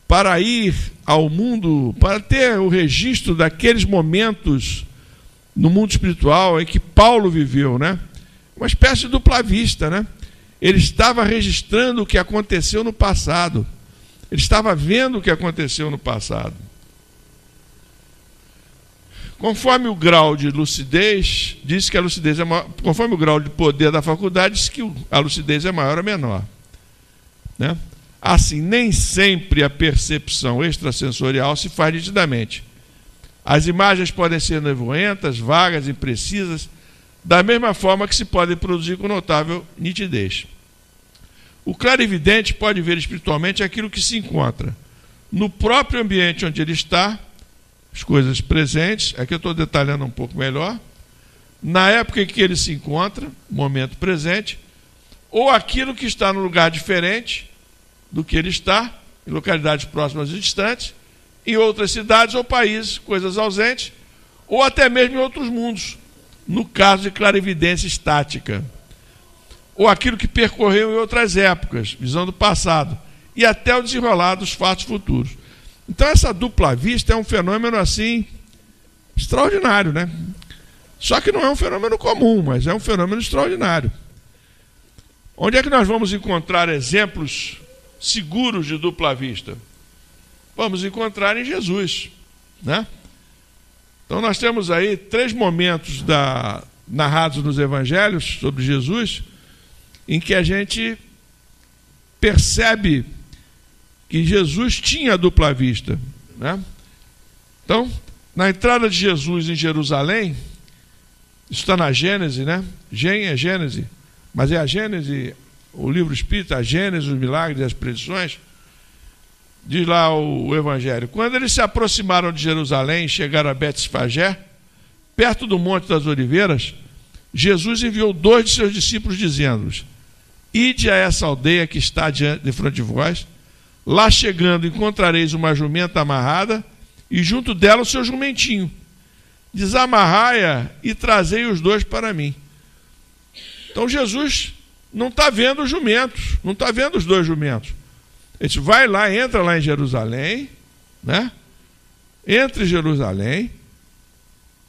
para ir ao mundo, para ter o registro daqueles momentos no mundo espiritual em que Paulo viveu, né? Uma espécie de dupla vista, né? Ele estava registrando o que aconteceu no passado. Ele estava vendo o que aconteceu no passado. Conforme o grau de lucidez, diz que a lucidez é maior, conforme o grau de poder da faculdade, diz que a lucidez é maior ou menor. Né? Assim, nem sempre a percepção extrasensorial se faz nitidamente. As imagens podem ser nevoentas, vagas, imprecisas, da mesma forma que se podem produzir com notável nitidez. O clarividente pode ver espiritualmente aquilo que se encontra no próprio ambiente onde ele está as coisas presentes, aqui eu estou detalhando um pouco melhor, na época em que ele se encontra, momento presente, ou aquilo que está no lugar diferente do que ele está, em localidades próximas e distantes, em outras cidades ou países, coisas ausentes, ou até mesmo em outros mundos, no caso de clarividência estática, ou aquilo que percorreu em outras épocas, visão do passado, e até o desenrolar dos fatos futuros. Então essa dupla vista é um fenômeno assim extraordinário, né? Só que não é um fenômeno comum, mas é um fenômeno extraordinário. Onde é que nós vamos encontrar exemplos seguros de dupla vista? Vamos encontrar em Jesus, né? Então nós temos aí três momentos da, narrados nos evangelhos sobre Jesus em que a gente percebe que Jesus tinha dupla vista. Né? Então, na entrada de Jesus em Jerusalém, isso está na Gênese, né? Gênesis é Gênese, mas é a Gênese, o livro espírita, a Gênese, os milagres e as predições. Diz lá o, o Evangelho: quando eles se aproximaram de Jerusalém e chegaram a Betfagé, perto do Monte das Oliveiras, Jesus enviou dois de seus discípulos, dizendo-lhes: Ide a essa aldeia que está diante de frente de vós Lá chegando, encontrareis uma jumenta amarrada e junto dela o seu jumentinho. Desamarrai-a e trazei os dois para mim. Então Jesus não está vendo os jumentos, não está vendo os dois jumentos. Ele disse, vai lá, entra lá em Jerusalém, né? Entra em Jerusalém,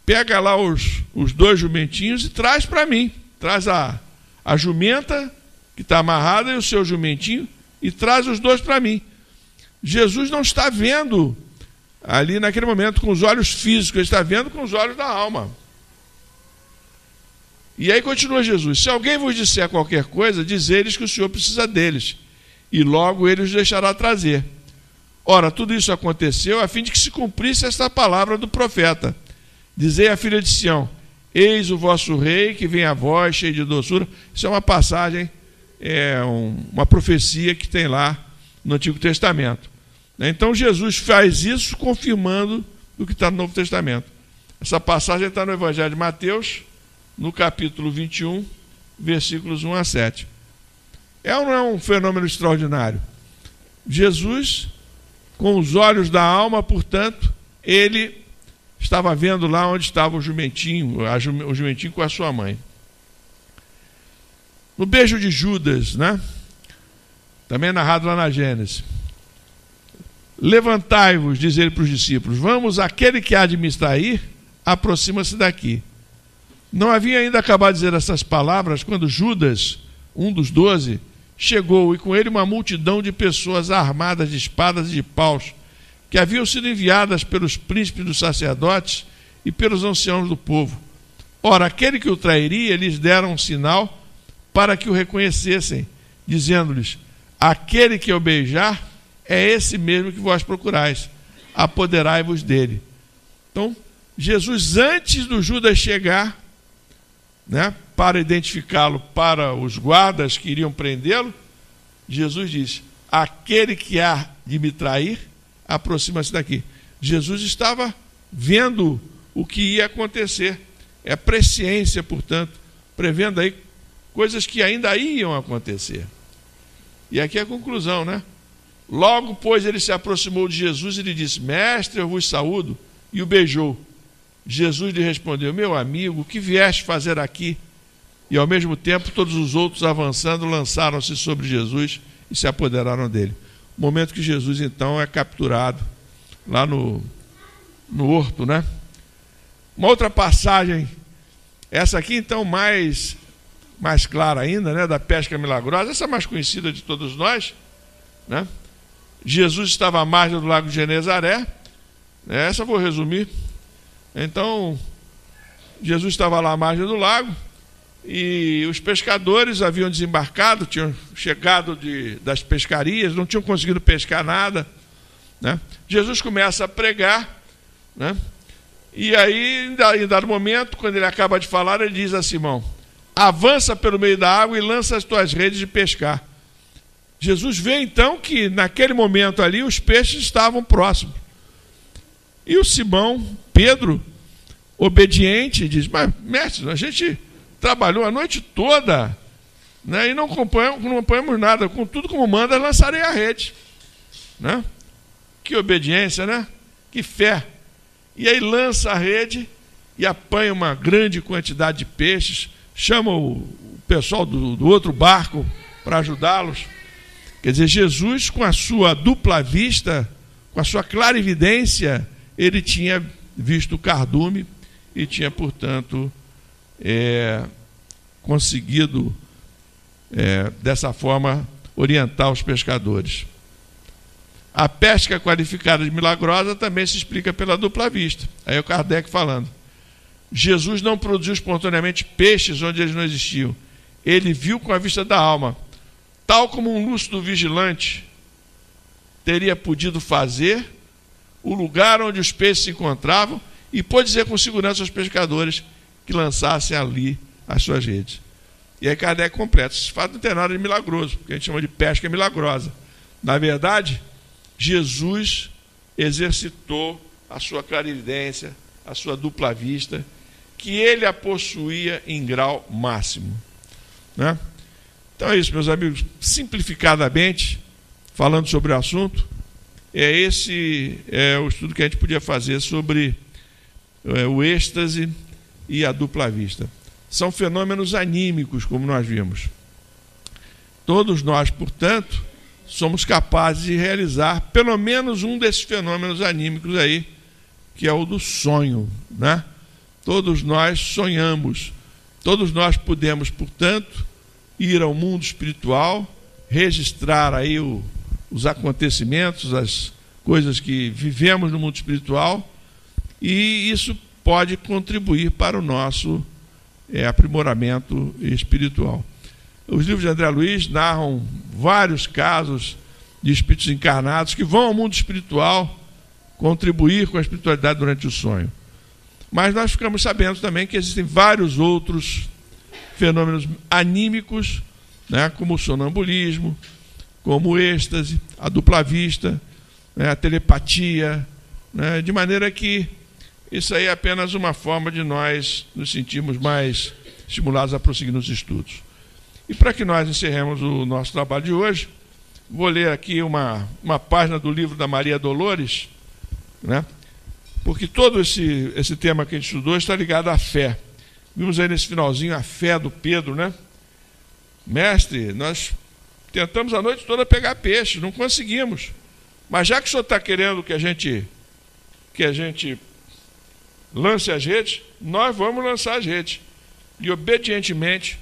pega lá os, os dois jumentinhos e traz para mim. Traz a, a jumenta que está amarrada e o seu jumentinho e traz os dois para mim. Jesus não está vendo ali naquele momento com os olhos físicos, ele está vendo com os olhos da alma. E aí continua Jesus: Se alguém vos disser qualquer coisa, dizeres que o Senhor precisa deles, e logo ele os deixará trazer. Ora, tudo isso aconteceu a fim de que se cumprisse esta palavra do profeta. Dizei à filha de Sião: Eis o vosso rei que vem a vós, cheio de doçura. Isso é uma passagem, é um, uma profecia que tem lá no Antigo Testamento. Então Jesus faz isso confirmando o que está no Novo Testamento. Essa passagem está no Evangelho de Mateus, no capítulo 21, versículos 1 a 7. É ou não é um fenômeno extraordinário? Jesus com os olhos da alma, portanto, ele estava vendo lá onde estava o jumentinho, o jumentinho com a sua mãe. No beijo de Judas, né? Também narrado lá na Gênesis. Levantai-vos, diz ele para os discípulos, vamos, aquele que há de me extrair, aproxima-se daqui. Não havia ainda acabado de dizer essas palavras quando Judas, um dos doze, chegou e com ele uma multidão de pessoas armadas de espadas e de paus, que haviam sido enviadas pelos príncipes dos sacerdotes e pelos anciãos do povo. Ora, aquele que o trairia lhes deram um sinal para que o reconhecessem, dizendo-lhes: Aquele que eu beijar é esse mesmo que vós procurais, apoderai-vos dele. Então, Jesus, antes do Judas chegar, né, para identificá-lo para os guardas que iriam prendê-lo, Jesus disse: Aquele que há de me trair, aproxima-se daqui. Jesus estava vendo o que ia acontecer. É presciência, portanto, prevendo aí coisas que ainda iam acontecer. E aqui é a conclusão, né? Logo, pois, ele se aproximou de Jesus e lhe disse: Mestre, eu vos saúdo, e o beijou. Jesus lhe respondeu: Meu amigo, o que vieste fazer aqui? E ao mesmo tempo, todos os outros avançando lançaram-se sobre Jesus e se apoderaram dele. Momento que Jesus então é capturado lá no, no horto, né? Uma outra passagem, essa aqui então mais mais clara ainda, né, da pesca milagrosa, essa mais conhecida de todos nós, né? Jesus estava à margem do lago de Genezaré, né? essa eu vou resumir. Então, Jesus estava lá à margem do lago e os pescadores haviam desembarcado, tinham chegado de, das pescarias, não tinham conseguido pescar nada. Né? Jesus começa a pregar, né? e aí, em dado momento, quando ele acaba de falar, ele diz a Simão: avança pelo meio da água e lança as tuas redes de pescar. Jesus vê então que naquele momento ali os peixes estavam próximos. E o Simão, Pedro, obediente, diz: Mas, mestre, a gente trabalhou a noite toda né, e não acompanhamos, não acompanhamos nada. Com tudo como manda, lançarei a rede. Né? Que obediência, né? Que fé. E aí lança a rede e apanha uma grande quantidade de peixes, chama o pessoal do, do outro barco para ajudá-los. Quer dizer, Jesus, com a sua dupla vista, com a sua clarividência, ele tinha visto o cardume e tinha, portanto, é, conseguido, é, dessa forma, orientar os pescadores. A pesca qualificada de milagrosa também se explica pela dupla vista. Aí é o Kardec falando. Jesus não produziu espontaneamente peixes onde eles não existiam. Ele viu com a vista da alma, tal como um lúcido vigilante teria podido fazer o lugar onde os peixes se encontravam e pôde dizer com segurança aos pescadores que lançassem ali as suas redes. E aí Kardec completa. Esse fato não tem nada de milagroso, porque a gente chama de pesca milagrosa. Na verdade, Jesus exercitou a sua clarividência, a sua dupla vista, que ele a possuía em grau máximo. Né? Então é isso, meus amigos. Simplificadamente, falando sobre o assunto, é esse é o estudo que a gente podia fazer sobre é, o êxtase e a dupla vista. São fenômenos anímicos, como nós vimos. Todos nós, portanto, somos capazes de realizar pelo menos um desses fenômenos anímicos aí, que é o do sonho, né? Todos nós sonhamos. Todos nós podemos, portanto, ir ao mundo espiritual, registrar aí o, os acontecimentos, as, coisas que vivemos no mundo espiritual e isso pode contribuir para o nosso é, aprimoramento espiritual. Os livros de André Luiz narram vários casos de espíritos encarnados que vão ao mundo espiritual contribuir com a espiritualidade durante o sonho. Mas nós ficamos sabendo também que existem vários outros fenômenos anímicos, né, como o sonambulismo, como o êxtase, a dupla vista, né, a telepatia, né, de maneira que isso aí é apenas uma forma de nós nos sentirmos mais estimulados a prosseguir nos estudos. E para que nós encerremos o nosso trabalho de hoje, vou ler aqui uma, uma página do livro da Maria Dolores, né? porque todo esse, esse tema que a gente estudou está ligado à fé. Vimos aí nesse finalzinho a fé do Pedro, né? Mestre, nós tentamos a noite toda pegar peixe, não conseguimos. Mas já que o senhor está querendo que a gente que a gente lance as redes, nós vamos lançar as redes. E obedientemente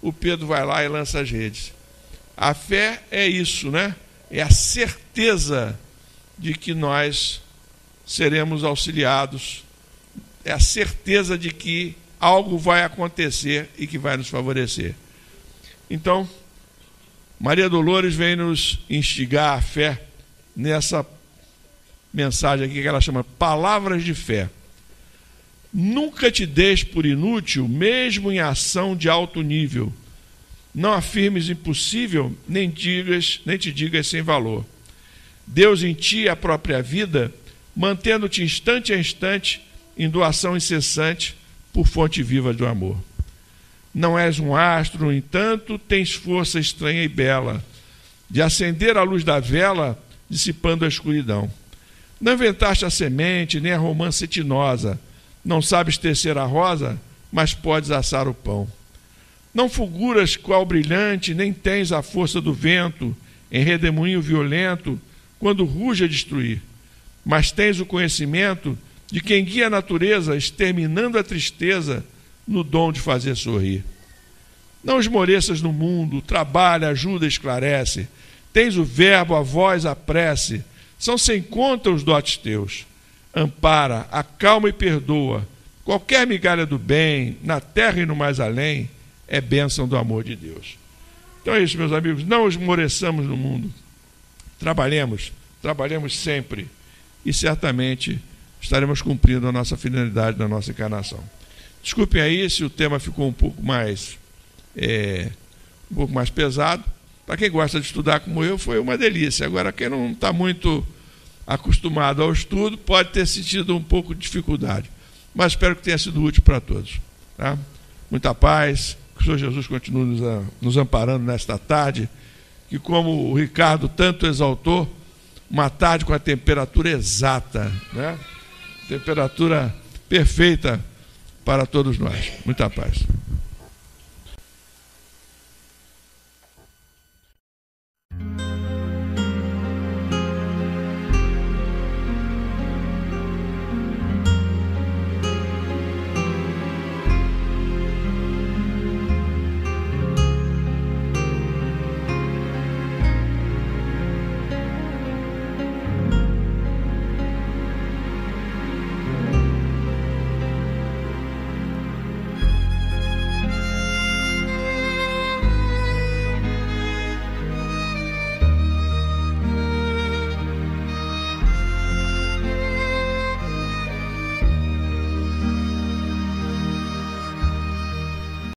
o Pedro vai lá e lança as redes. A fé é isso, né? É a certeza de que nós seremos auxiliados, é a certeza de que algo vai acontecer e que vai nos favorecer. Então, Maria Dolores vem nos instigar a fé nessa mensagem aqui que ela chama Palavras de Fé. Nunca te des por inútil, mesmo em ação de alto nível. Não afirmes impossível, nem digas, nem te digas sem valor. Deus em ti a própria vida, mantendo-te instante a instante em doação incessante por fonte viva do amor. Não és um astro, no entanto, tens força estranha e bela, de acender a luz da vela, dissipando a escuridão. Não inventaste a semente, nem a romã cetinosa, não sabes tecer a rosa, mas podes assar o pão. Não fulguras qual brilhante, nem tens a força do vento, em redemoinho violento, quando ruge a destruir, mas tens o conhecimento de quem guia a natureza, exterminando a tristeza no dom de fazer sorrir. Não esmoreças no mundo, trabalha, ajuda, esclarece. Tens o verbo, a voz, a prece. São sem conta os dotes teus. Ampara, acalma e perdoa. Qualquer migalha do bem, na terra e no mais além, é bênção do amor de Deus. Então é isso, meus amigos. Não esmoreçamos no mundo. Trabalhemos, trabalhemos sempre. E certamente estaremos cumprindo a nossa finalidade da nossa encarnação. Desculpem aí se o tema ficou um pouco mais é, um pouco mais pesado. Para quem gosta de estudar como eu, foi uma delícia. Agora, quem não está muito acostumado ao estudo, pode ter sentido um pouco de dificuldade. Mas espero que tenha sido útil para todos. Tá? Muita paz, que o Senhor Jesus continue nos, nos amparando nesta tarde, que como o Ricardo tanto exaltou, uma tarde com a temperatura exata, né? temperatura perfeita para todos nós. Muita paz.